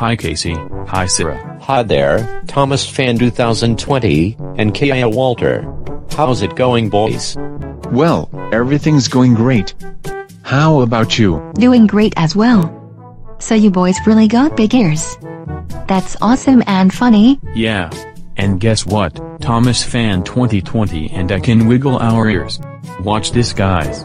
Hi Casey, hi Sarah. Hi there, Thomas Fan 2020, and Kiyah Walter. How's it going boys? Well, everything's going great. How about you? Doing great as well. So you boys really got big ears. That's awesome and funny. Yeah. And guess what, Thomas Fan 2020 and I can wiggle our ears. Watch this guys.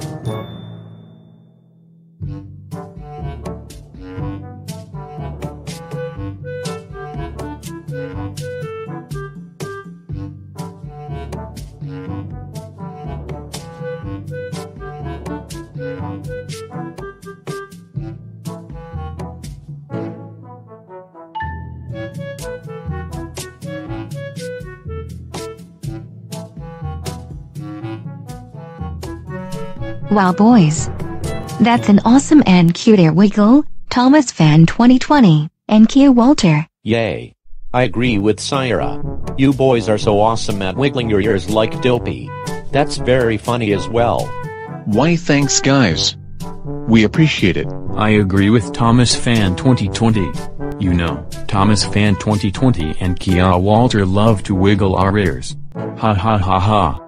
Wow boys. That's an awesome and cute ear wiggle, Thomas Fan 2020, and Kiyah Walter. Yay. I agree with Syara. You boys are so awesome at wiggling your ears like Dopey. That's very funny as well. Why thanks guys. We appreciate it. I agree with Thomas Fan 2020. You know, Thomas Fan 2020 and Kiyah Walter love to wiggle our ears. Ha ha ha ha.